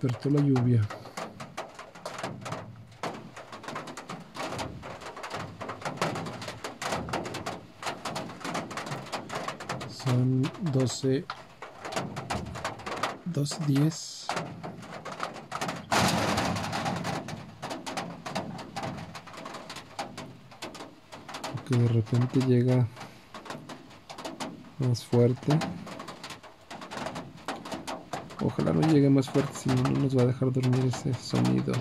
Despertó la lluvia. Son 12, 2.10. Que de repente llega más fuerte. Ojalá no llegue más fuerte, si no, no nos va a dejar dormir ese sonido.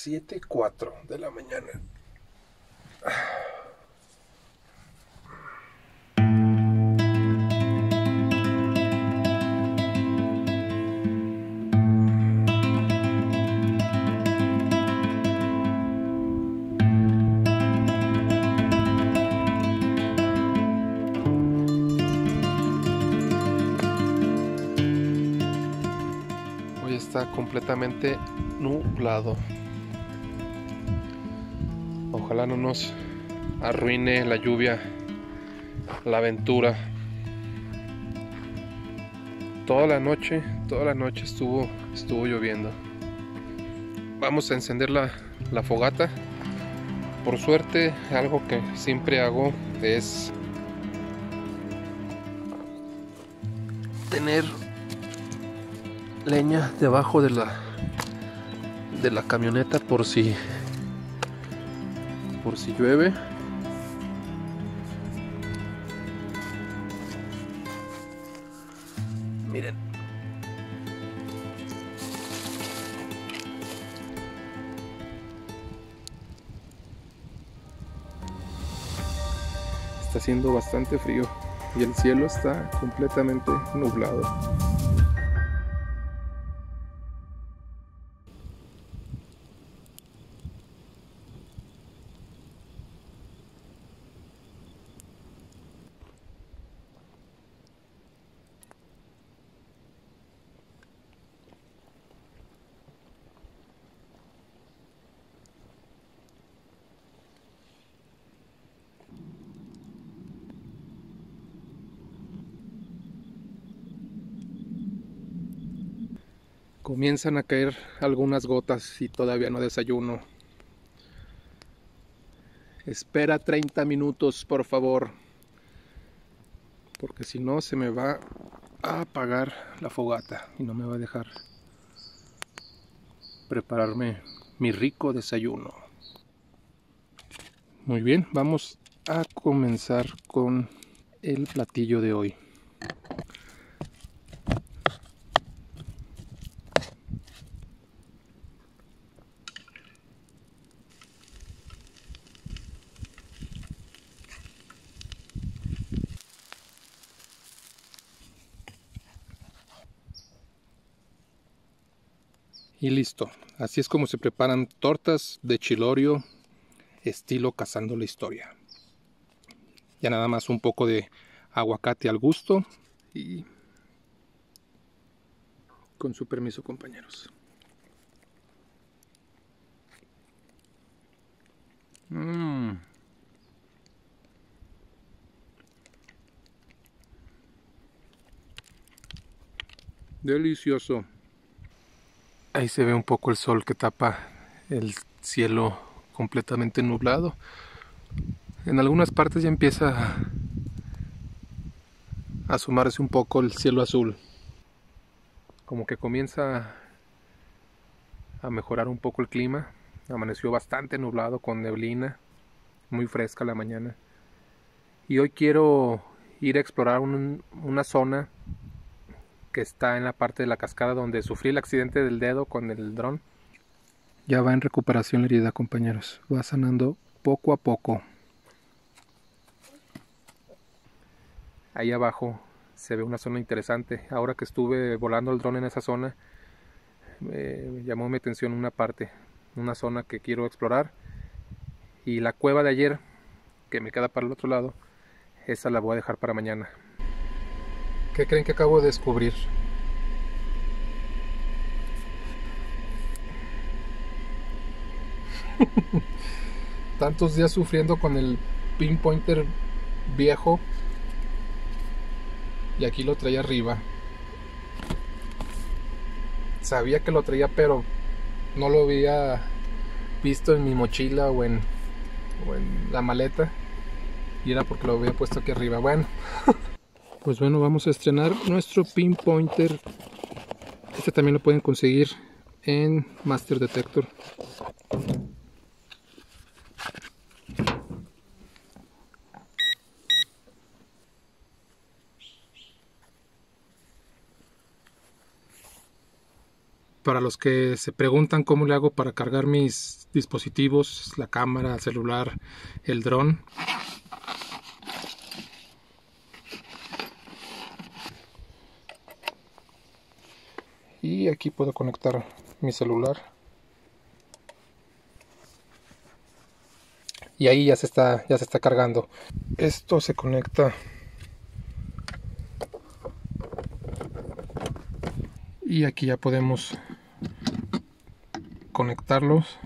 Siete cuatro de la mañana. Completamente nublado. No nos arruine la lluvia, la aventura. Toda la noche, toda la noche estuvo, estuvo lloviendo. Vamos a encender la, la fogata. Por suerte, algo que siempre hago es tener leña debajo de la de la camioneta por si por si llueve. Miren. Está haciendo bastante frío y el cielo está completamente nublado Comienzan a caer algunas gotas y todavía no desayuno. Espera 30 minutos, por favor. Porque si no se me va a apagar la fogata y no me va a dejar prepararme mi rico desayuno. Muy bien, vamos a comenzar con el platillo de hoy. Y listo. Así es como se preparan tortas de chilorio estilo cazando la historia. Ya nada más un poco de aguacate al gusto y con su permiso compañeros. Mmm. Delicioso. Ahí se ve un poco el sol que tapa el cielo completamente nublado. En algunas partes ya empieza a asomarse un poco el cielo azul. Como que comienza a mejorar un poco el clima. Amaneció bastante nublado con neblina, muy fresca la mañana. Y hoy quiero ir a explorar una zona que está en la parte de la cascada donde sufrí el accidente del dedo con el dron. Ya va en recuperación la herida, compañeros. Va sanando poco a poco. Ahí abajo se ve una zona interesante. Ahora que estuve volando el dron en esa zona, me llamó mi atención una parte, una zona que quiero explorar. Y la cueva de ayer, que me queda para el otro lado, esa la voy a dejar para mañana. ¿Qué creen que acabo de descubrir? Tantos días sufriendo con el pinpointer viejo y aquí lo traía arriba. Sabía que lo traía, pero no lo había visto en mi mochila o en, o en la maleta. Y era porque lo había puesto aquí arriba. Bueno, Pues bueno, vamos a estrenar nuestro pinpointer. Este también lo pueden conseguir en Master Detector. Para los que se preguntan cómo le hago para cargar mis dispositivos, la cámara, el celular, el dron, y aquí puedo conectar mi celular. Y ahí ya se está ya se está cargando. Esto se conecta y aquí ya podemos conectarlos.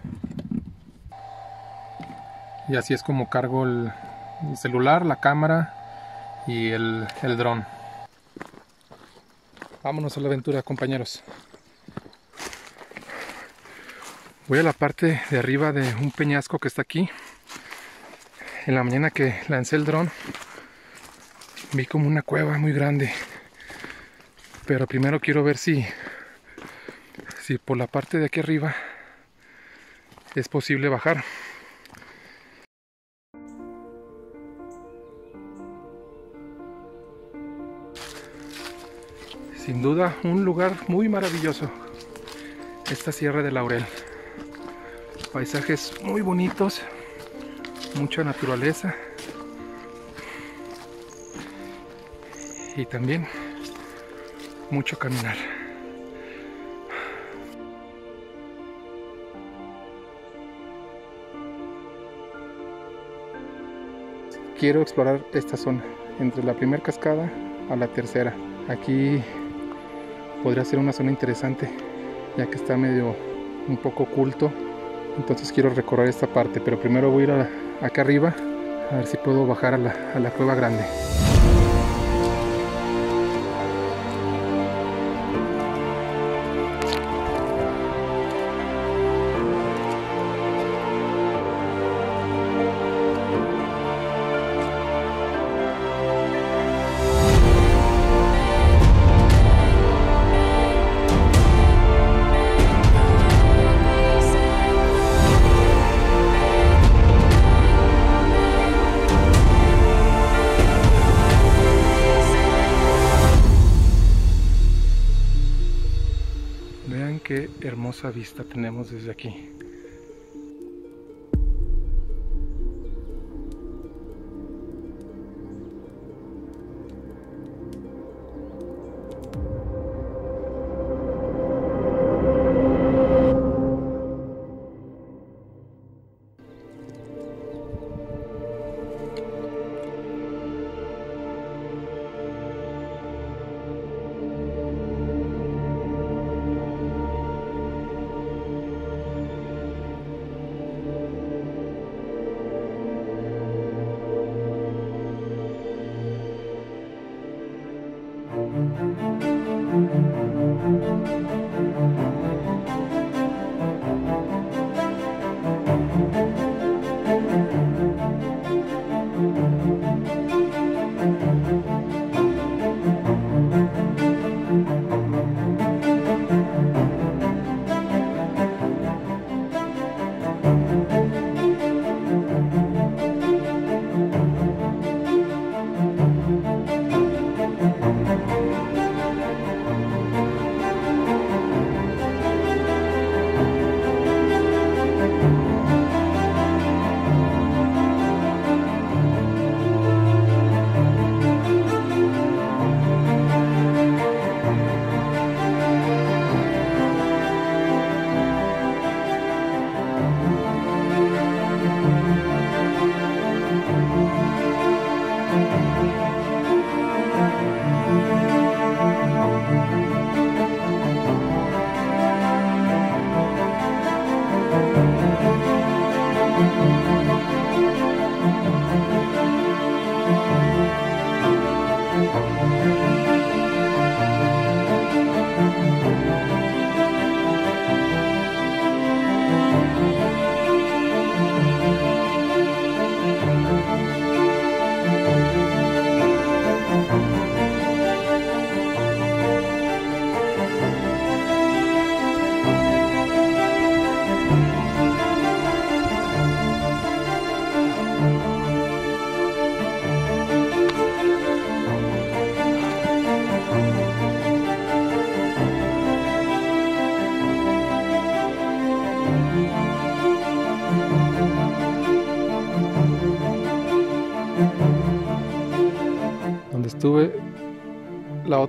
Y así es como cargo el, celular la cámara y el, el dron Vámonos a la aventura, compañeros. Voy a la parte de arriba de un peñasco que está aquí. En la mañana que lancé el dron, vi como una cueva muy grande. Pero primero quiero ver si, si por la parte de aquí arriba es posible bajar. Sin duda un lugar muy maravilloso. Esta Sierra de Laurel. Paisajes muy bonitos, mucha naturaleza. Y también mucho caminar. Quiero explorar esta zona, entre la primera cascada a la tercera. Aquí podría ser una zona interesante ya que está medio un poco oculto. Entonces quiero recorrer esta parte pero primero voy a ir acá arriba a ver si puedo bajar a la, a la cueva grande hermosa vista tenemos desde aquí.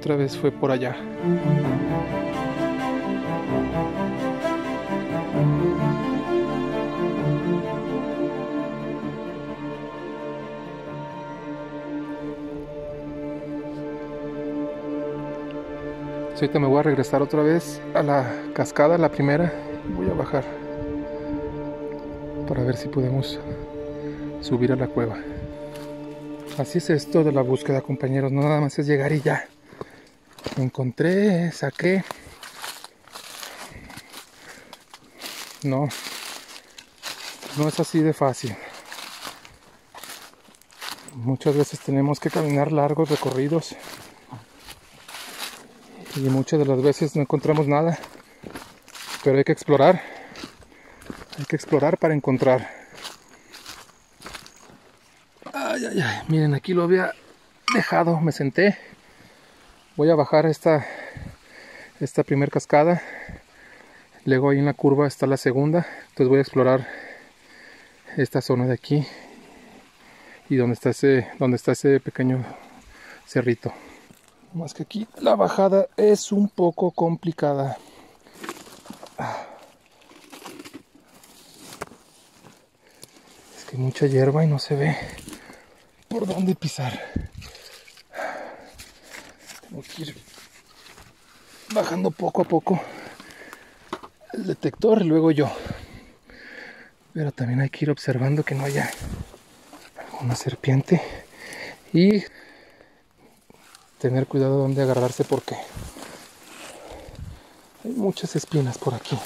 Otra vez fue por allá. ahorita me voy a regresar otra vez a la cascada, la primera, y voy a bajar para ver si podemos subir a la cueva. Así es esto de la búsqueda, compañeros. No nada más es llegar y ya. Encontré, saqué. No, no es así de fácil. Muchas veces tenemos que caminar largos recorridos y muchas de las veces no encontramos nada. Pero hay que explorar. Hay que explorar para encontrar. Ay, ay, ay. Miren, aquí lo había dejado. Me senté. Voy a bajar esta, esta primer cascada. Luego ahí en la curva está la segunda. Entonces voy a explorar esta zona de aquí. Y donde está ese, donde está ese pequeño cerrito. Más que aquí la bajada es un poco complicada. Es que hay mucha hierba y no se ve por dónde pisar. Tengo que ir bajando poco a poco el detector y luego yo. Pero también hay que ir observando que no haya alguna serpiente y tener cuidado donde agarrarse porque hay muchas espinas por aquí.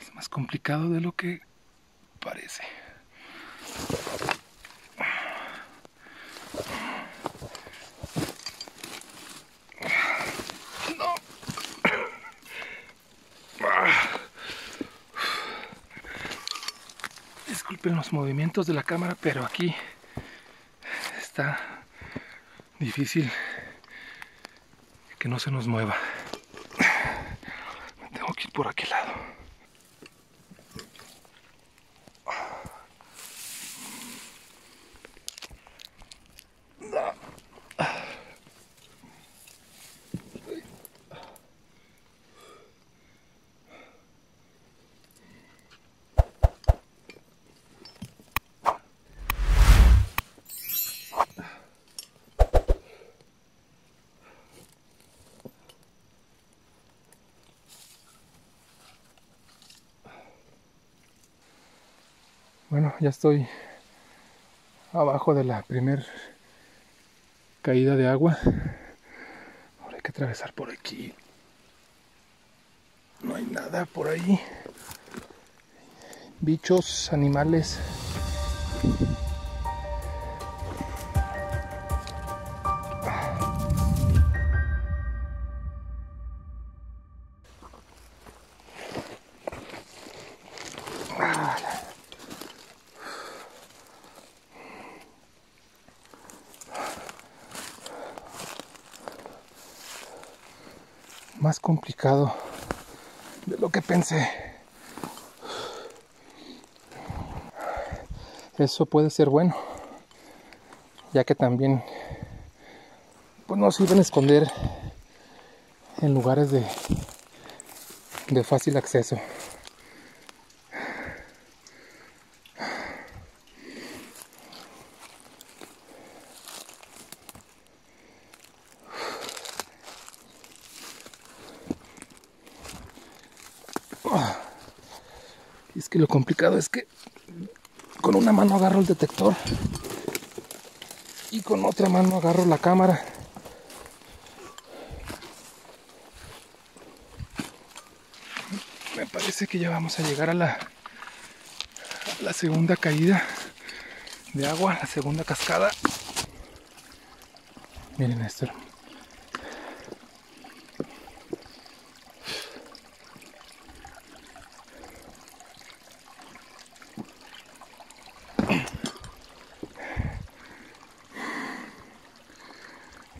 Es más complicado de lo que parece. No. disculpen los de la cámara, pero aquí está difícil que no se nos mueva. Tengo que ir por aquel lado. Ya estoy abajo de la primer caída de agua. Ahora hay que atravesar por aquí. No hay nada por ahí. Bichos, animales. De lo que pensé. Eso puede ser bueno, ya que también pues nos sirven esconder en lugares de, de fácil acceso. Y es que lo complicado es que con una mano agarro el detector y con otra mano agarro la cámara. Me parece que ya vamos a llegar a la, a la segunda caída de agua, la segunda cascada. Miren esto.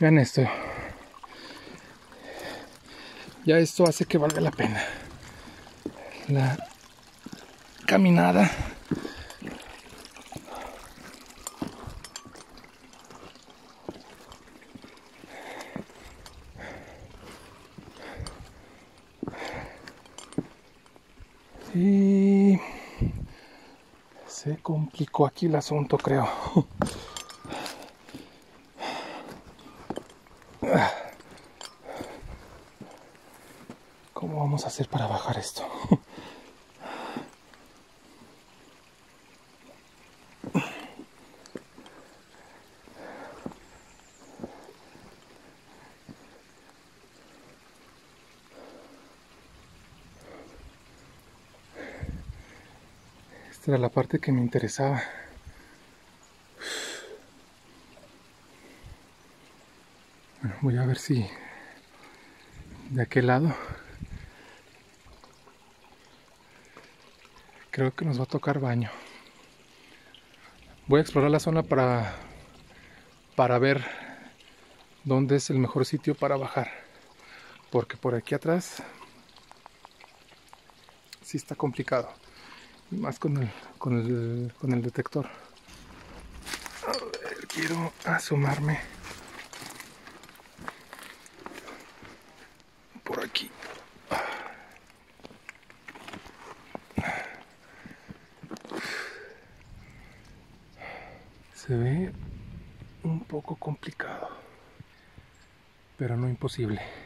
Vean esto. Ya esto hace que valga la pena. La caminada. Y se complicó aquí el asunto, creo. ¿Cómo vamos a hacer para bajar esto? Esta era la parte que me interesaba. Voy a ver si de aquel lado creo que nos va a tocar baño. Voy a explorar la zona para para ver dónde es el mejor sitio para bajar. Porque por aquí atrás sí está complicado. Más con el, con el, con el detector. A ver, quiero asomarme por aquí. Se ve un poco complicado, pero no imposible.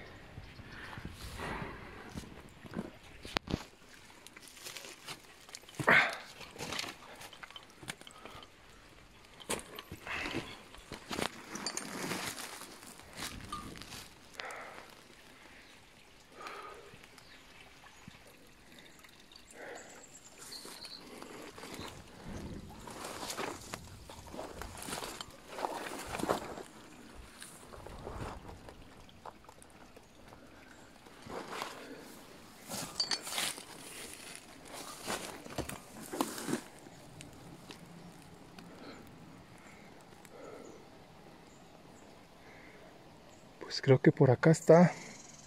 Pues creo que por acá está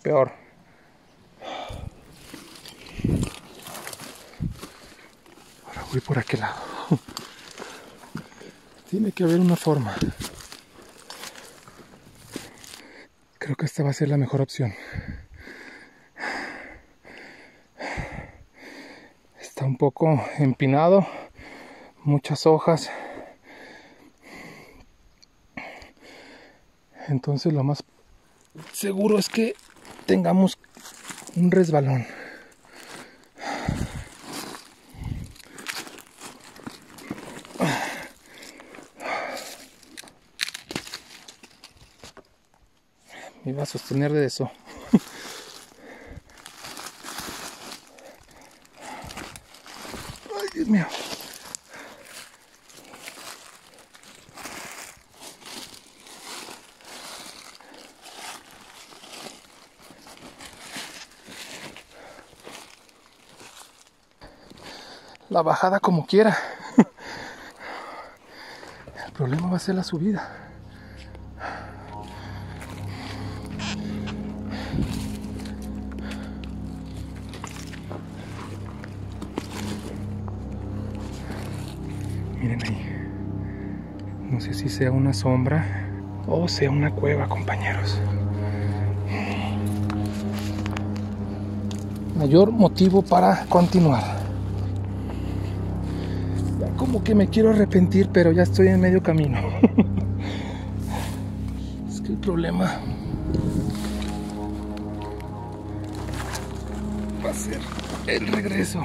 peor. Ahora voy por aquel lado. Tiene que haber una forma. Creo que esta va a ser la mejor opción. Está un poco empinado, muchas hojas. Entonces lo más seguro es que tengamos un resbalón. Me iba a sostener de eso. Ay, Dios mío. La bajada como quiera. El problema va a ser la subida. Miren ahí. No sé si sea una sombra o sea una cueva, compañeros. Mayor motivo para continuar. Como que me quiero arrepentir, pero ya estoy en medio camino. es que el problema va a ser el regreso.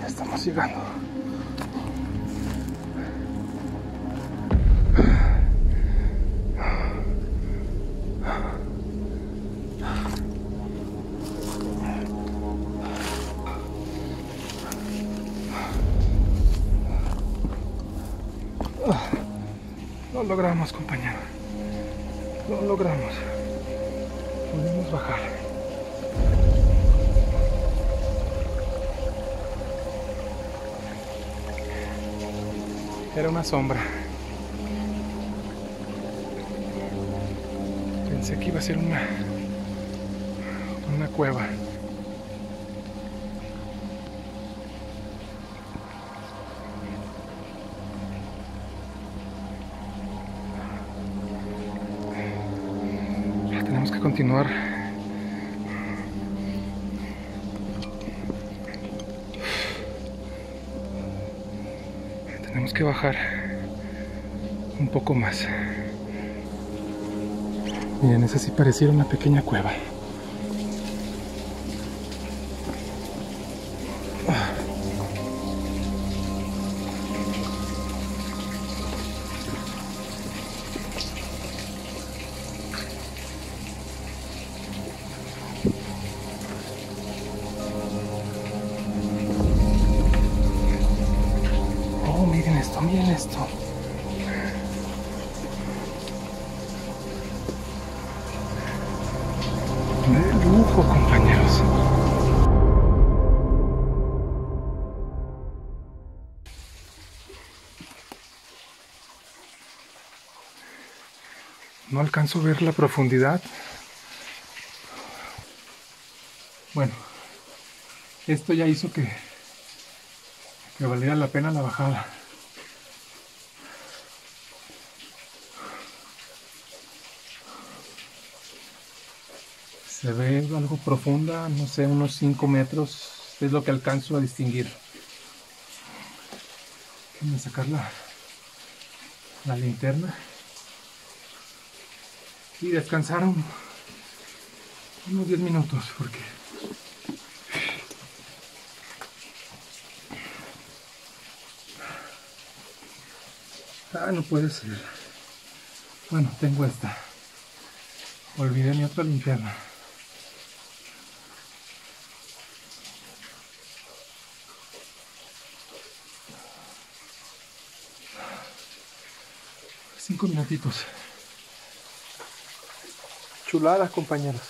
Ya estamos llegando. Logramos, compañero. Lo logramos. Podemos bajar. Era una sombra. Pensé que iba a ser una una cueva. Ya tenemos que continuar. Tenemos que bajar un poco más. Miren, esa sí pareciera una pequeña cueva. De lujo, compañeros. No alcanzo a ver la profundidad. Bueno, esto ya hizo que, que valiera la pena la bajada. Se ve algo profunda, no sé, unos 5 metros, es lo que alcanzo a distinguir. Déjenme sacar la, la linterna y descansar un- unos 10 minutos porque Ah, no puede ser. Bueno, tengo esta. Olvidé mi otra linterna. Cinco minutitos. Chulada, compañeros.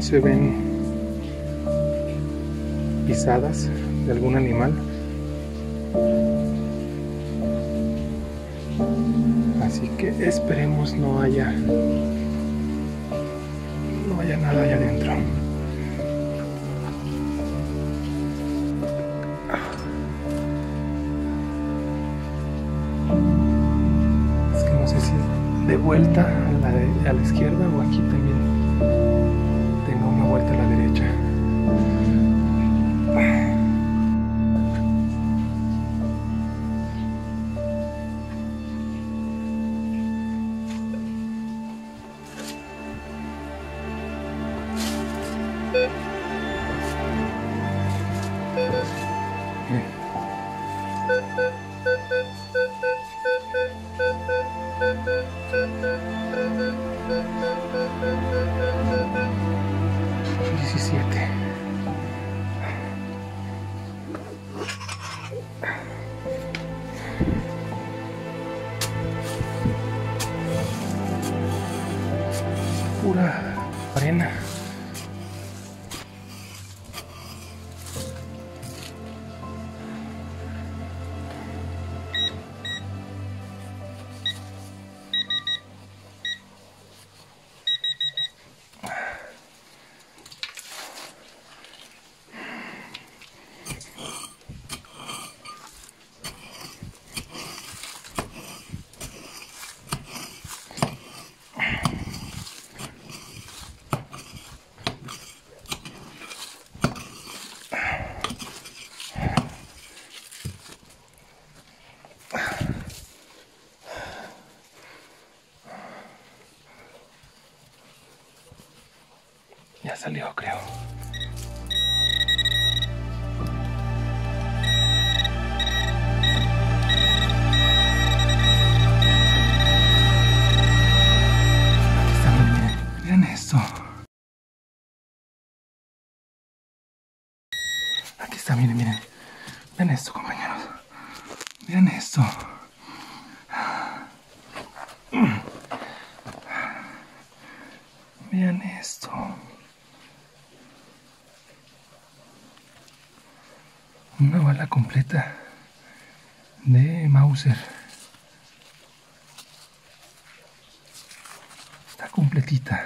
Se ven pisadas de algún animal. Así que esperemos no haya no haya nada allá adentro. Es que no sé si de vuelta salió, creo. Una bala completa de Mauser. Está completita.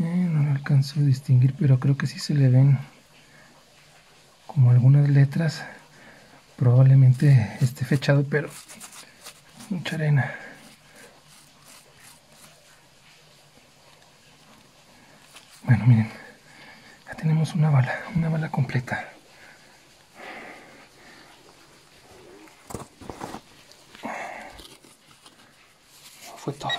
Eh, no lo alcanzo a distinguir, pero creo que sí se le ven como algunas letras. Probablemente esté fechado, pero mucha arena. Bueno, miren, ya tenemos una bala, una bala completa. Fue todo.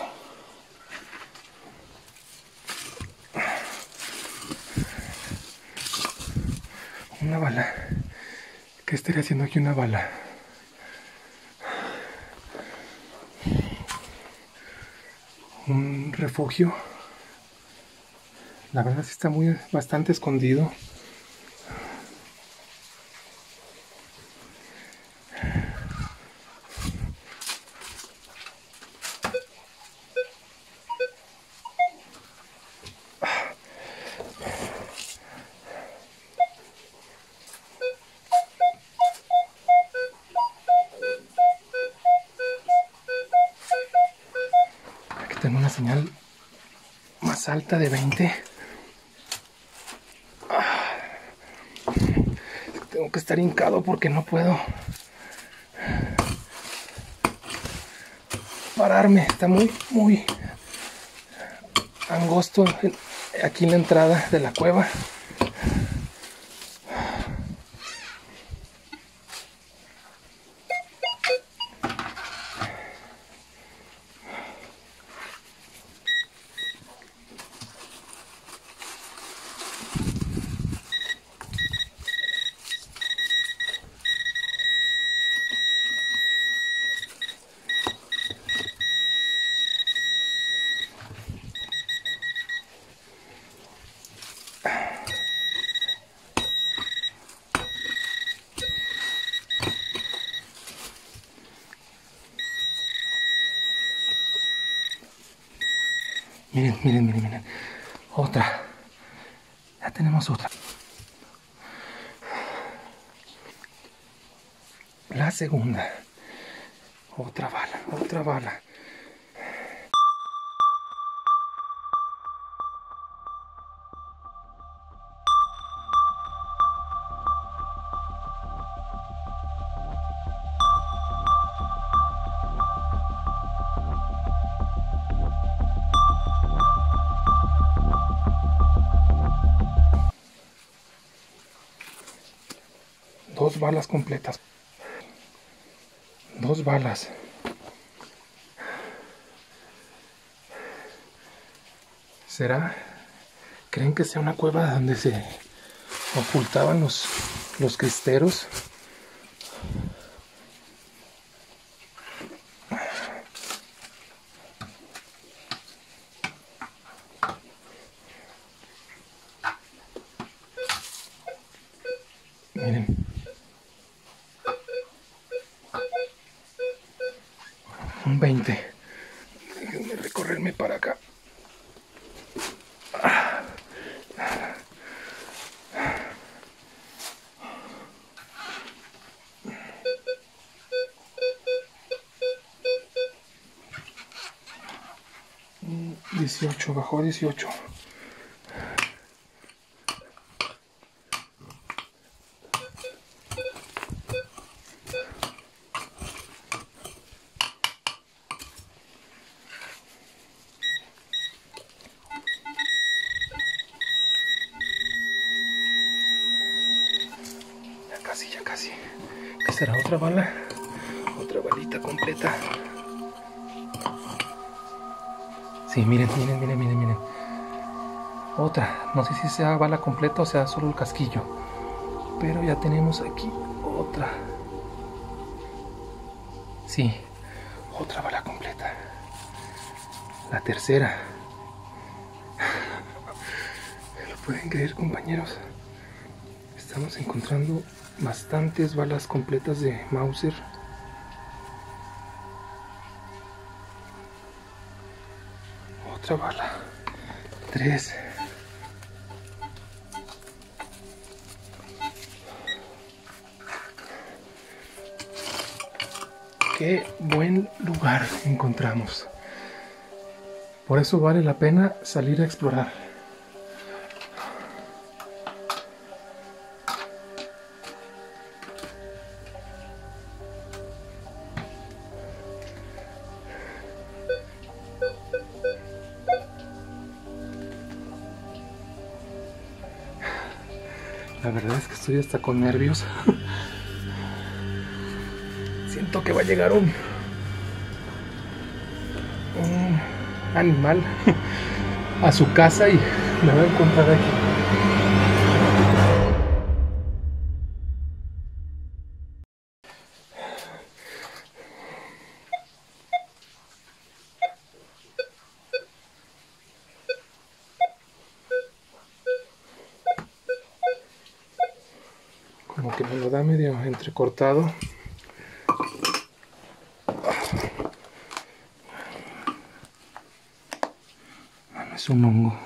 Una bala. ¿Qué estaría haciendo aquí una bala? Un refugio. La verdad sí está muy bastante escondido. De 20. Tengo que estar hincado porque no puedo pararme. Está muy, muy angosto aquí en la entrada de la cueva. La segunda. Otra bala, otra bala. Dos balas completas. Dos balas. ¿Será? ¿Creen que sea una cueva donde se ocultaban los, los cristeros? 18. No sé si sea bala completa o sea solo el casquillo. Pero ya tenemos aquí otra. Sí, otra bala completa. La tercera. ¿Lo pueden creer, compañeros? Estamos encontrando bastantes balas completas de Mauser. Otra bala. Tres. Qué buen lugar encontramos. Por eso vale la pena salir a explorar. La verdad es que estoy hasta con nervios. Que va a llegar un, un animal a su casa y me va a encontrar aquí. Como que me lo da medio entrecortado. Ah, no es un hongo.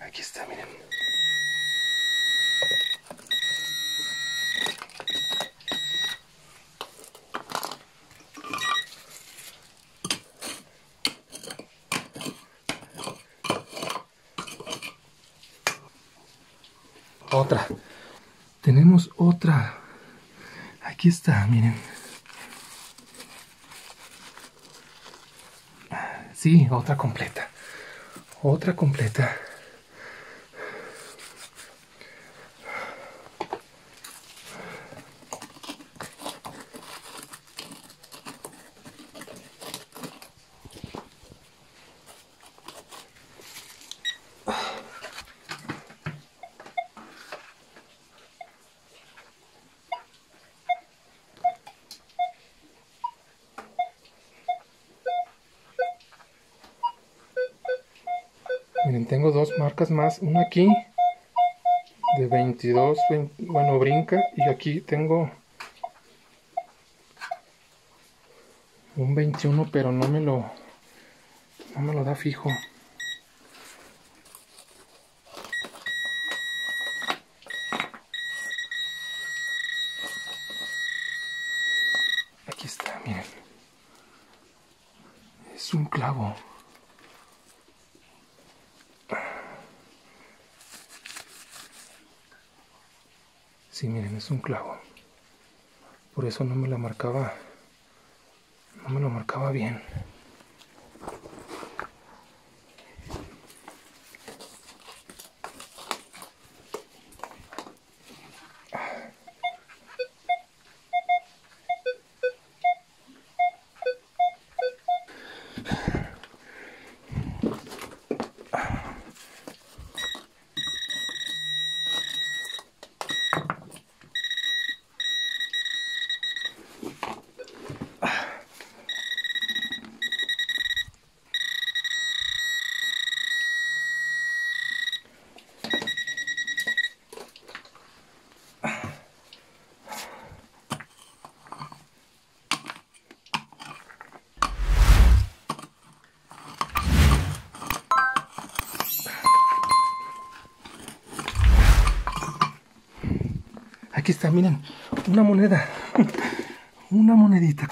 Aquí está, miren. Otra. Tenemos otra. Aquí está, miren. Sí, otra completa. Otra completa. Más. Una aquí de 22, bueno, brinca. Y aquí tengo un 21, pero no me lo, no me lo da fijo. Aquí está, miren. Es un clavo. Sí, miren, un clavo. Por eso no me la marcaba. No me lo marcaba bien. Está, miren, una moneda. Una monedita.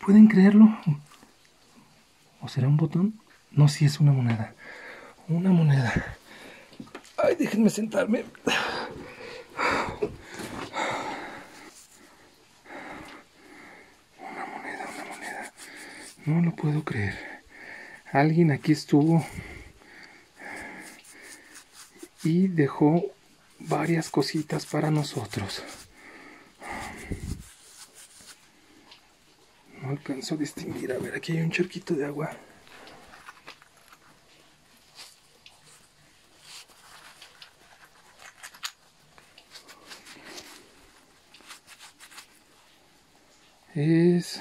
¿Pueden creerlo? ¿O será un botón? No, sí es una moneda. Una moneda. Ay, déjenme sentarme. Una moneda, una moneda. No lo puedo creer. Alguien aquí estuvo y dejó varias cositas para nosotros. No alcanzo a distinguir. A ver, aquí hay un charquito de agua. Es...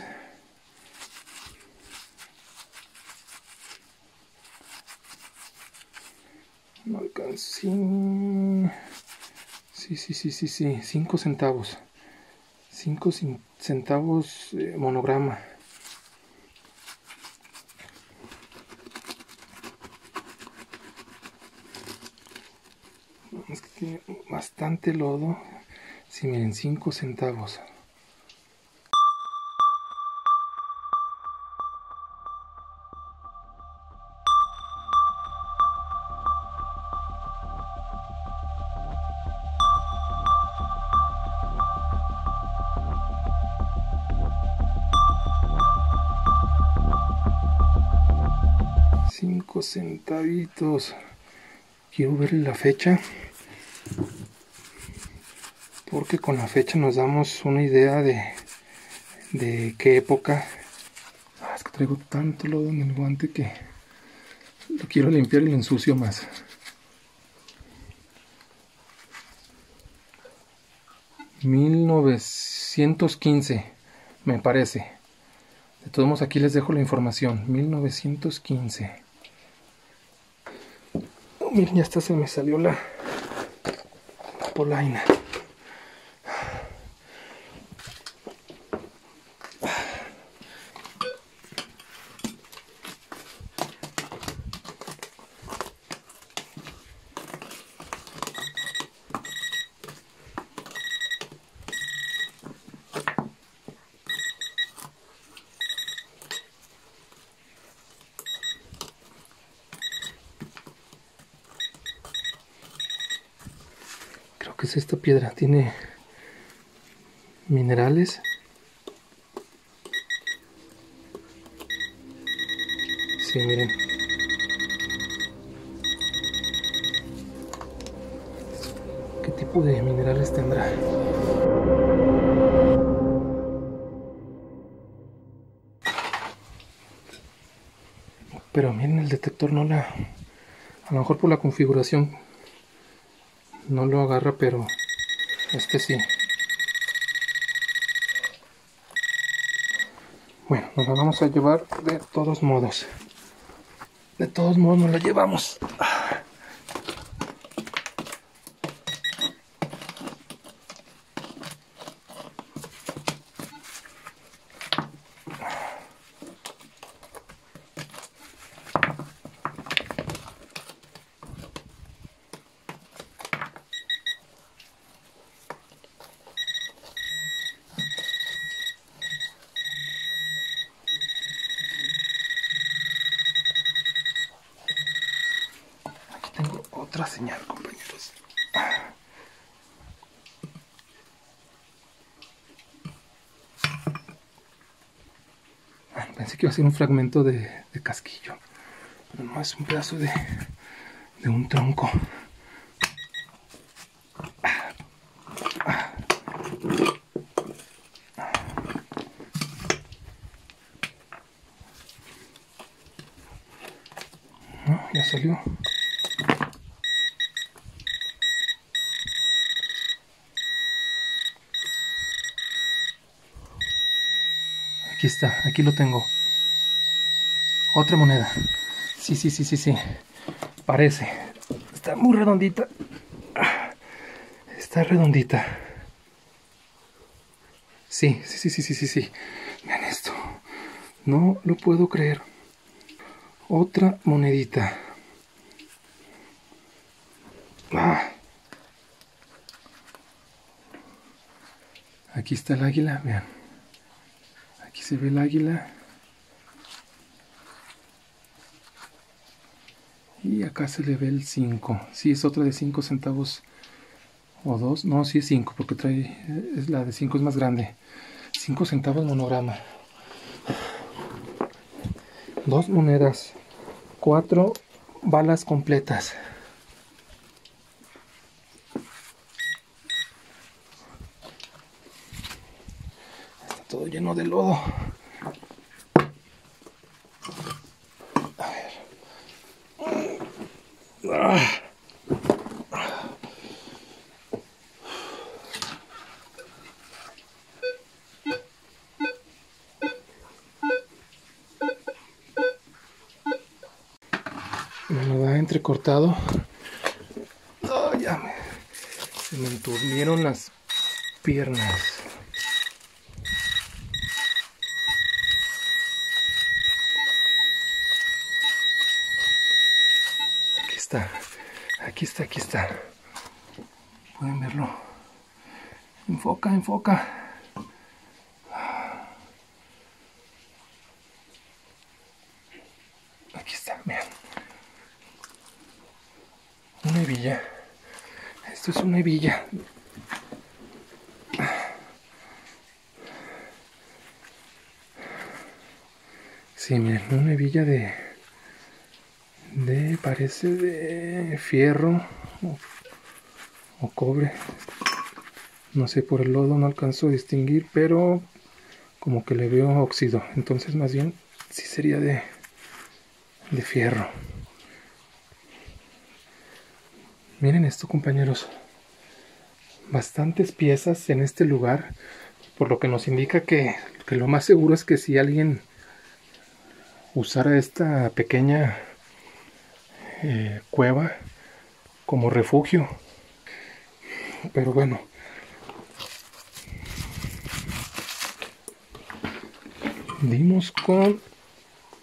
No alcancé. Sí, sí, sí, sí, sí. Cinco centavos. Cinco centavos eh, monograma. Es que tiene bastante lodo. Sí, miren, cinco centavos. Quiero ver la fecha. Porque con la fecha nos damos una idea de, de qué época. Ah, es que traigo tanto lodo en el guante que lo quiero limpiar y lo ensucio más. ...1915... ...me parece... De todos modos aquí les dejo la información. 1915. Miren, ya hasta se me salió la polaina. Creo que es esta piedra. Tiene minerales. Sí, miren. ¿Qué tipo de minerales tendrá? Pero miren, el detector no la... A lo mejor por la configuración no lo agarra, pero este sí. Bueno, nos lo vamos a llevar de todos modos. De todos modos nos la llevamos. Aquí tengo otra señal, compañeros. Ah, pensé que iba a ser un fragmento de, casquillo, no es un pedazo de, un tronco. Ya salió. Aquí está, aquí lo tengo. Otra moneda. Sí, sí, sí, sí, sí. Parece. Está muy redondita. Está redondita. Sí, sí, sí, sí, sí, sí, sí. Vean esto. No lo puedo creer. Otra monedita. Ah. Aquí está el águila, vean. Aquí se ve el águila. Y acá se le ve el 5. Sí, es otra de 5 centavos o 2. No, sí es 5 porque trae. Es la de 5 es más grande. 5 centavos monograma. Dos monedas. Cuatro balas completas. Está todo lleno de lodo. A ver. Ah. Me entrecortado. Oh, ya se me enturmieron las piernas. Aquí está, aquí está, aquí está. Pueden verlo. Enfoca, enfoca. Aquí está, vean. Una hebilla. Esto es una hebilla. Sí, miren, una hebilla de. de. parece de fierro o, o cobre. No sé, por el lodo no alcanzo a distinguir, pero como que le veo óxido. Entonces, más bien, sí sería de. de fierro. Miren esto, compañeros. Bastantes piezas en este lugar, por lo que nos indica que, que lo más seguro es que si alguien usara esta pequeña eh, cueva como refugio. Pero bueno. Dimos con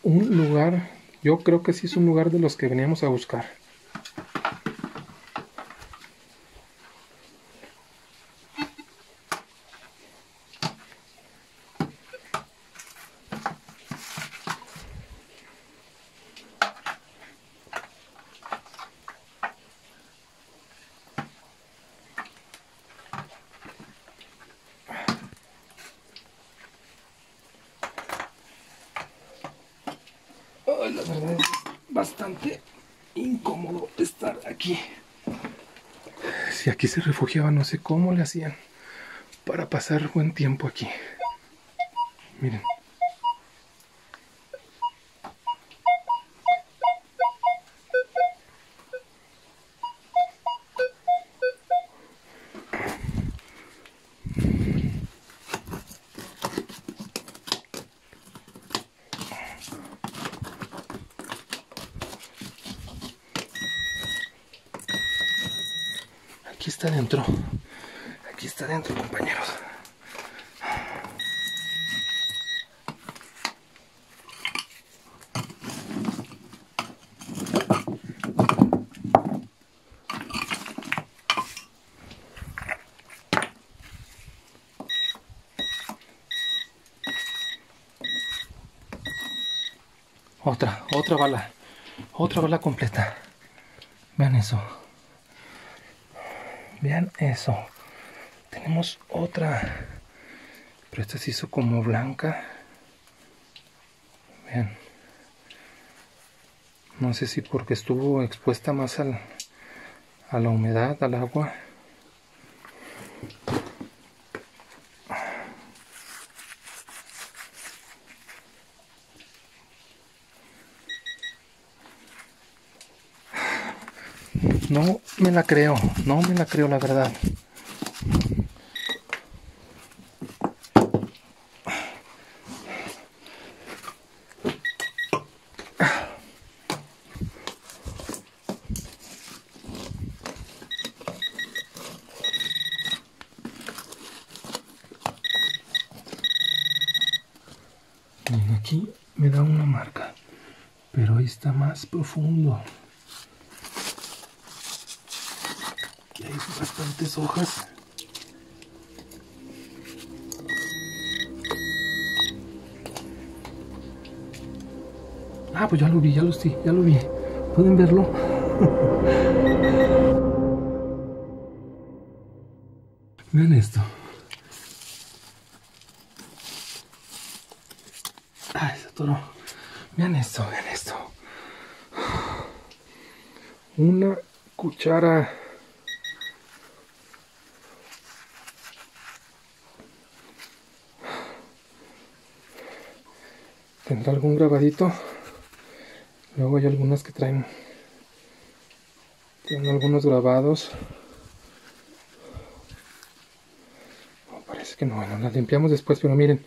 un lugar, yo creo que sí es un lugar de los que veníamos a buscar. Ay, la verdad es bastante incómodo estar aquí. Si aquí se refugiaba, no sé cómo le hacían para pasar buen tiempo aquí. Miren. está dentro. Aquí está dentro, compañeros. Otra, otra bala. Otra bala completa. Vean eso. Vean eso. Tenemos otra. Pero esta se hizo como blanca. Vean. No sé si porque estuvo expuesta más al, a la humedad, al agua. No me la creo, no me la creo la verdad. Miren, aquí me da una marca, pero ahí está más profundo. Y hay bastantes Ah, pues ya lo vi, ya lo sí, ya lo vi. ¿Pueden verlo? Vean esto. Ay, se atoró. Vean esto, vean esto. Una cuchara. ¿Tendrá algún grabadito? Luego hay algunas que traen, tienen algunos grabados. Parece que no, bueno, las limpiamos después, pero miren,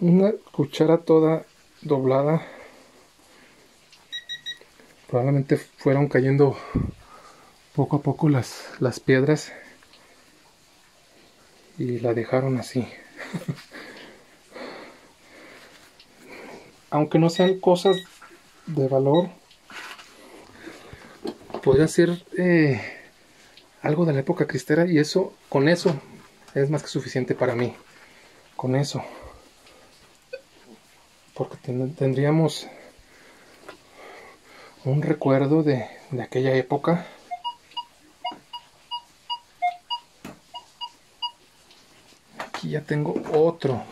una cuchara toda doblada. Probablemente fueron cayendo poco a poco las, las piedras y la dejaron así. Aunque no sean cosas de valor, podría ser eh, algo de la época cristera y eso, con eso, es más que suficiente para mí. Con eso porque tendríamos un recuerdo de, de, aquella época. Aquí ya tengo otro,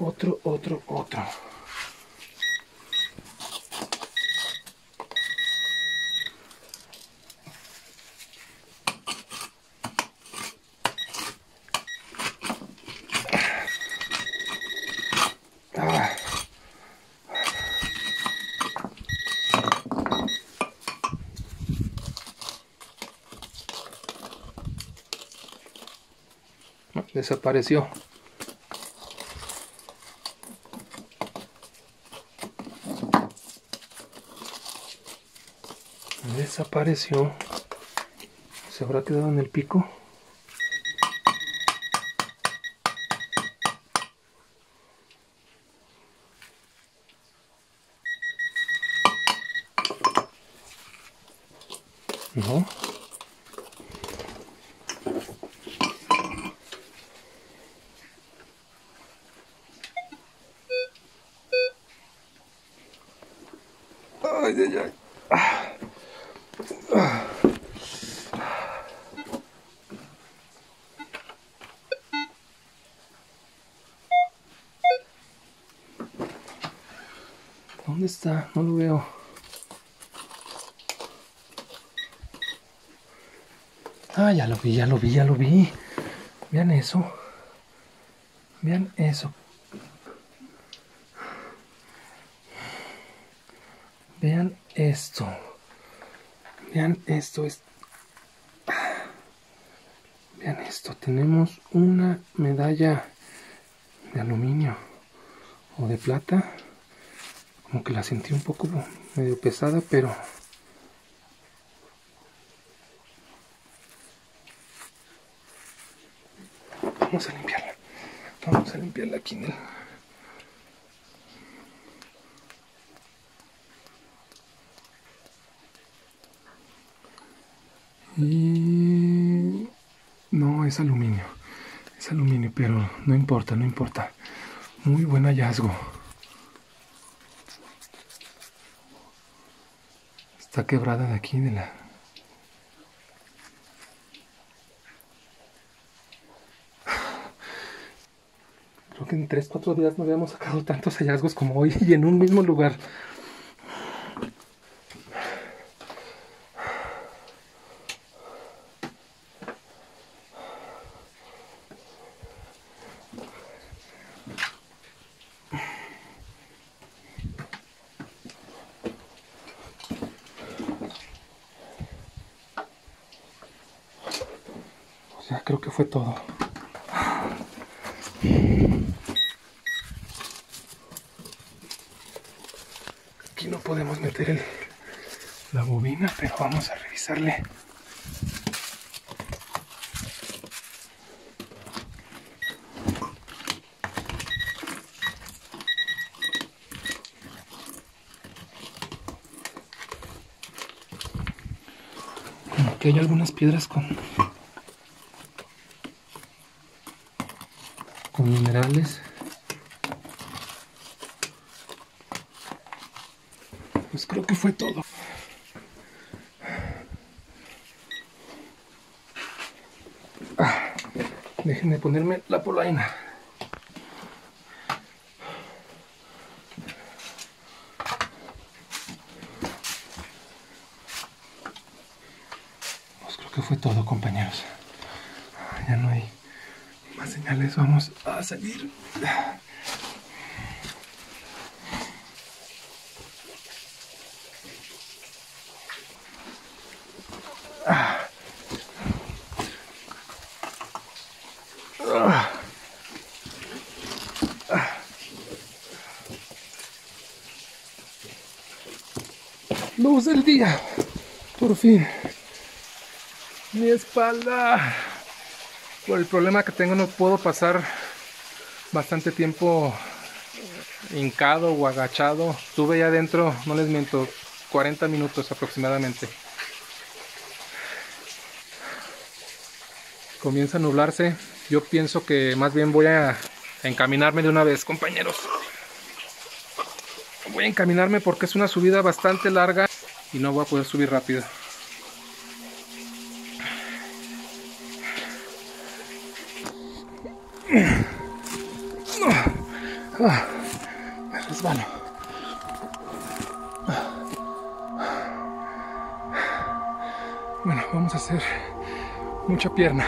otro, otro, otro. Desapareció. Desapareció. ¿Se habrá quedado en el pico? No. Ay, ay, ay. ¿Dónde está? No lo veo. Ah, ya lo vi, ya lo vi, ya lo vi. Vean eso. Vean eso. Vean esto. Vean esto. Es... Vean esto. Tenemos una medalla de aluminio o de plata aunque la sentí un poco medio pesada pero vamos a limpiarla. Vamos a limpiarla aquí en el y no es aluminio es aluminio pero no importa no importa. Muy buen hallazgo. Está quebrada de aquí, de la... Creo que en 3, 4 días no habíamos sacado tantos hallazgos como hoy y en un mismo lugar. Ya creo que fue todo. Aquí no podemos meter el- la bobina, pero vamos a revisarle. Que hay algunas piedras con con minerales. Pues creo que fue todo. Ah, déjenme ponerme la polaina. Pues creo que fue todo, compañeros. Ya no hay señales, vamos a salir. Luz del día, por fin. Mi espalda por el problema que tengo no puedo pasar bastante tiempo hincado o agachado. Estuve ya adentro, no les miento, 40 minutos aproximadamente. Comienza a nublarse. Yo pienso que más bien voy a encaminarme de una vez, compañeros. Voy a encaminarme porque es una subida bastante larga y no voy a poder subir rápido. Mucha pierna.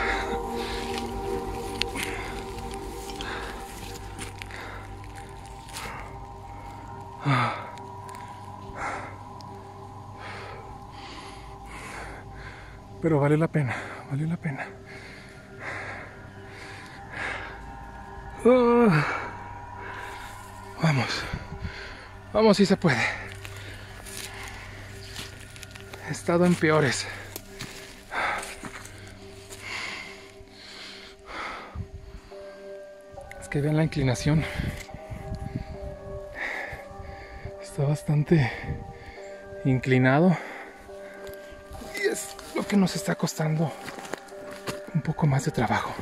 Pero vale la pena, vale la pena. Ah. Vamos. Vamos si se puede. He estado en peores. Que vean la inclinación. Está bastante inclinado. Y es lo que nos está costando un poco más de trabajo.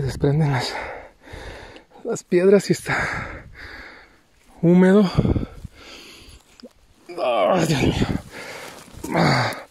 Se desprenden las, las piedras y está húmedo. Dios mío. Ah.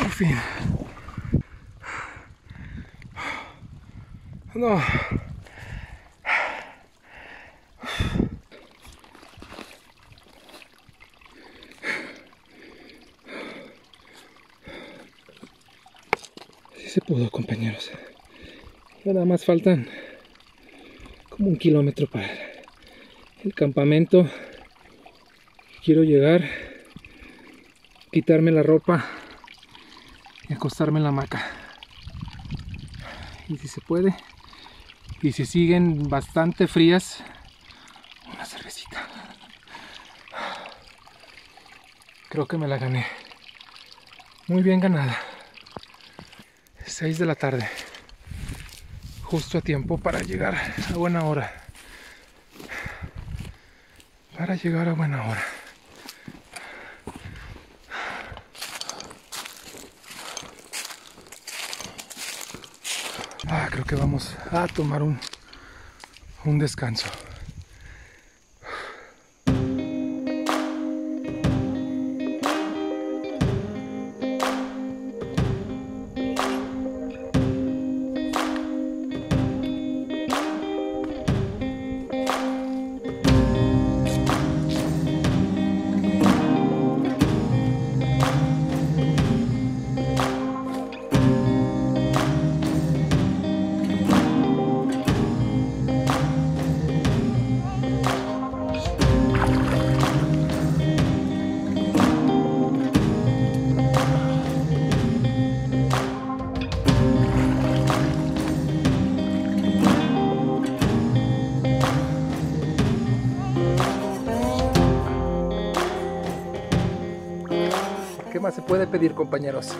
Por fin. No. Sí se pudo, compañeros. Ya nada más faltan como un kilómetro para el campamento. Quiero llegar, quitarme la ropa y acostarme en la hamaca. Y si se puede, y si siguen bastante frías, una cervecita. Creo que me la gané. Muy bien ganada. 6 de la tarde. Justo a tiempo para llegar a buena hora. Para llegar a buena hora. Ah, creo que vamos a tomar un, un descanso. Más se puede pedir, compañeros?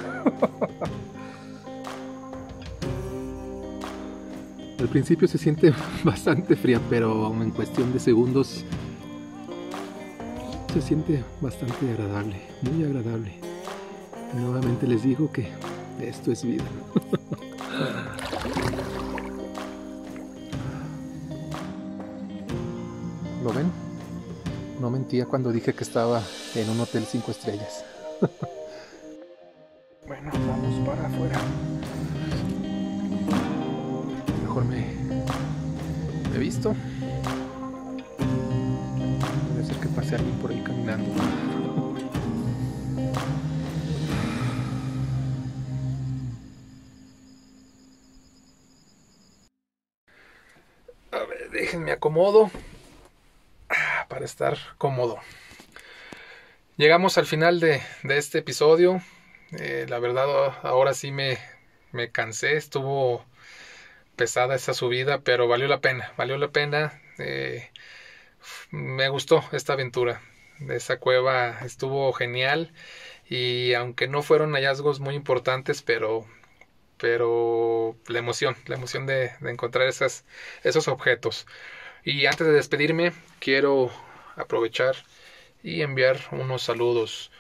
Al principio se siente bastante fría, pero en cuestión de segundos se siente bastante agradable, muy agradable. Nuevamente les digo que esto es vida. ¿Lo ven? No mentía cuando dije que estaba en un hotel 5 estrellas. ah, para estar cómodo. Llegamos al final de, de este episodio. Eh, la verdad, ahora sí me, me cansé. Estuvo pesada esa subida, pero valió la pena. Valió la pena. Eh, me gustó esta aventura. Esa cueva estuvo genial. Y aunque no fueron hallazgos muy importantes, pero, pero la emoción, la emoción de, de encontrar esas, esos objetos. Y antes de despedirme, quiero aprovechar y enviar unos saludos.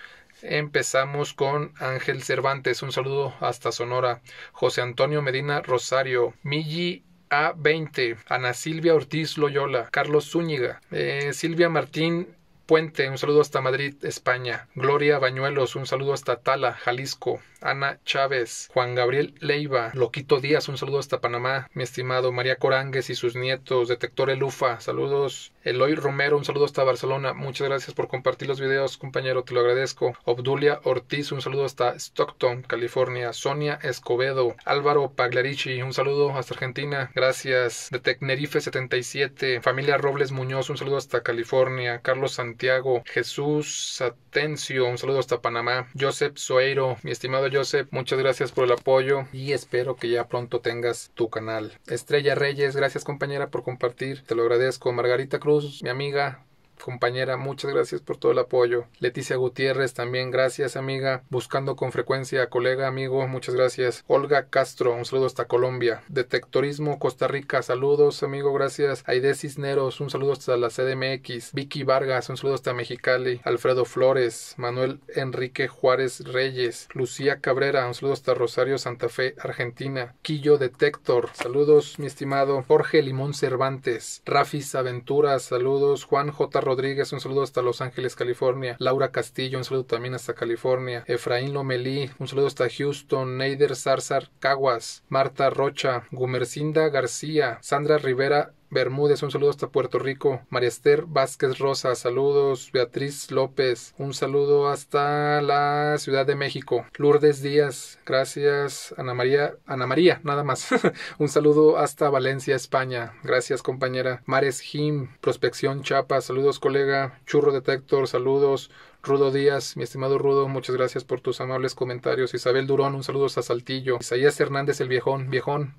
Empezamos con Ángel Cervantes, un saludo hasta Sonora. José Antonio Medina Rosario, Milli A20, Ana Silvia Ortiz Loyola, Carlos Zúñiga, eh, Silvia Martín Puente, un saludo hasta Madrid, España. Gloria Bañuelos, un saludo hasta Tala, Jalisco. Ana Chávez, Juan Gabriel Leiva, Loquito Díaz, un saludo hasta Panamá, mi estimado María Corangues y sus nietos, Detector Elufa, saludos. Eloy Romero, un saludo hasta Barcelona, muchas gracias por compartir los videos, compañero, te lo agradezco. Obdulia Ortiz, un saludo hasta Stockton, California. Sonia Escobedo, Álvaro Pagliarici, un saludo hasta Argentina, gracias. De Tecnerife 77, familia Robles Muñoz, un saludo hasta California. Carlos Santiago Santiago, Jesús Atencio, un saludo hasta Panamá, Joseph Soeiro, mi estimado Joseph, muchas gracias por el apoyo y espero que ya pronto tengas tu canal. Estrella Reyes, gracias compañera por compartir, te lo agradezco. Margarita Cruz, mi amiga, compañera, muchas gracias por todo el apoyo. Leticia Gutiérrez, también gracias, amiga. Buscando con frecuencia, colega, amigo, muchas gracias. Olga Castro, un saludo hasta Colombia. Detectorismo Costa Rica, saludos, amigo, gracias. Aide Cisneros, un saludo hasta la CDMX. Vicky Vargas, un saludo hasta Mexicali. Alfredo Flores, Manuel Enrique Juárez Reyes. Lucía Cabrera, un saludo hasta Rosario Santa Fe, Argentina. Quillo Detector, saludos, mi estimado. Jorge Limón Cervantes. Rafis Aventuras, saludos. Juan J. Rodríguez, un saludo hasta Los Ángeles, California. Laura Castillo, un saludo también hasta California. Efraín Lomelí, un saludo hasta Houston. Neider Zarzar Caguas. Marta Rocha. Gumercinda García. Sandra Rivera Bermúdez, un saludo hasta Puerto Rico. María Esther Vázquez Rosa, saludos. Beatriz López, un saludo hasta la Ciudad de México. Lourdes Díaz, gracias. Ana María, Ana María, nada más. un saludo hasta Valencia, España. Gracias, compañera. Mares Jim, Prospección Chapa, saludos, colega. Churro Detector, saludos. Rudo Díaz, mi estimado Rudo, muchas gracias por tus amables comentarios. Isabel Durón, un saludo hasta Saltillo. Isaías Hernández, el viejón, viejón.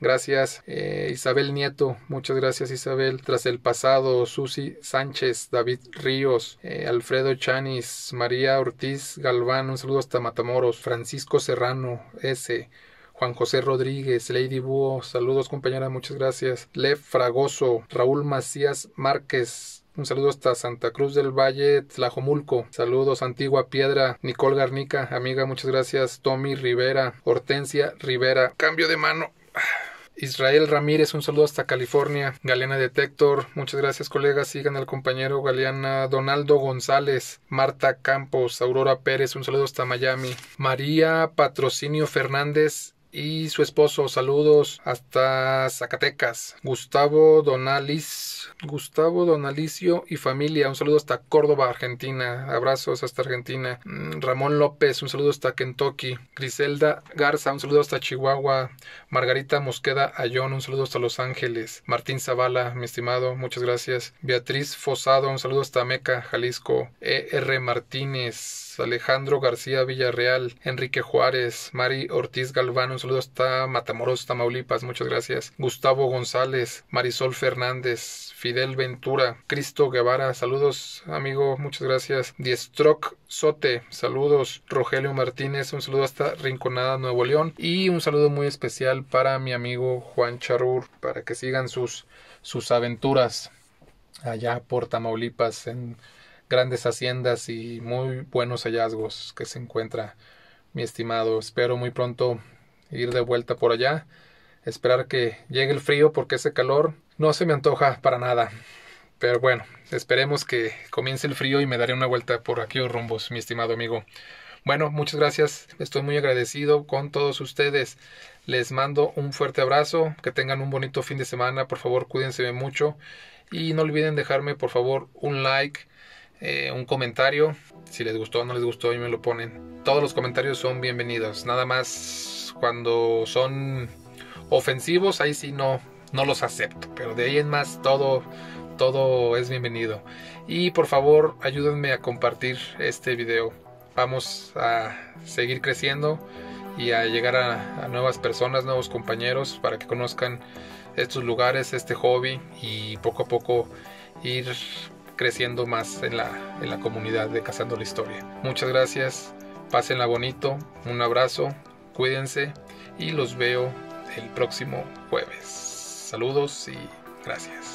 Gracias, eh, Isabel Nieto. Muchas gracias, Isabel. Tras el pasado, Susi Sánchez, David Ríos, eh, Alfredo Chanis, María Ortiz Galván. Un saludo hasta Matamoros. Francisco Serrano, S. Juan José Rodríguez, Lady Búho, saludos compañera, muchas gracias. Lev Fragoso, Raúl Macías Márquez, un saludo hasta Santa Cruz del Valle, Tlajomulco. Saludos, Antigua Piedra. Nicole Garnica, amiga, muchas gracias. Tommy Rivera. Hortensia Rivera. Cambio de mano. Israel Ramírez, un saludo hasta California. Galeana Detector, muchas gracias colegas. Sigan al compañero Galeana Donaldo González, Marta Campos, Aurora Pérez, un saludo hasta Miami. María Patrocinio Fernández y su esposo, saludos hasta Zacatecas. Gustavo Donalis, Gustavo Donalicio y familia, un saludo hasta Córdoba, Argentina. Abrazos hasta Argentina. Mm, Ramón López, un saludo hasta Kentucky. Griselda Garza, un saludo hasta Chihuahua. Margarita Mosqueda Ayón, un saludo hasta Los Ángeles. Martín Zavala, mi estimado, muchas gracias. Beatriz Fosado, un saludo hasta Meca, Jalisco. E. R. Martínez. Alejandro García Villarreal, Enrique Juárez, Mari Ortiz Galván, un saludo hasta Matamoros, Tamaulipas, muchas gracias. Gustavo González, Marisol Fernández, Fidel Ventura, Cristo Guevara, saludos amigo, muchas gracias. Diestroc Sote, saludos. Rogelio Martínez, un saludo hasta Rinconada, Nuevo León. Y un saludo muy especial para mi amigo Juan Charur, para que sigan sus, sus aventuras allá por Tamaulipas en grandes haciendas y muy buenos hallazgos que se encuentra mi estimado. Espero muy pronto ir de vuelta por allá. Esperar que llegue el frío porque ese calor no se me antoja para nada. Pero bueno, esperemos que comience el frío y me daré una vuelta por aquellos rumbos, mi estimado amigo. Bueno, muchas gracias. Estoy muy agradecido con todos ustedes. Les mando un fuerte abrazo. Que tengan un bonito fin de semana. Por favor, cuídense mucho. Y no olviden dejarme, por favor, un like eh, un comentario. Si les gustó o no les gustó, y me lo ponen. Todos los comentarios son bienvenidos. Nada más cuando son ofensivos, ahí sí no, no los acepto. Pero de ahí en más, todo, todo es bienvenido. Y por favor, ayúdenme a compartir este video. Vamos a seguir creciendo y a llegar a, a nuevas personas, nuevos compañeros, para que conozcan estos lugares, este hobby y poco a poco ir creciendo más en la, en la comunidad de Cazando la Historia. Muchas gracias, pásenla bonito, un abrazo, cuídense y los veo el próximo jueves. Saludos y gracias.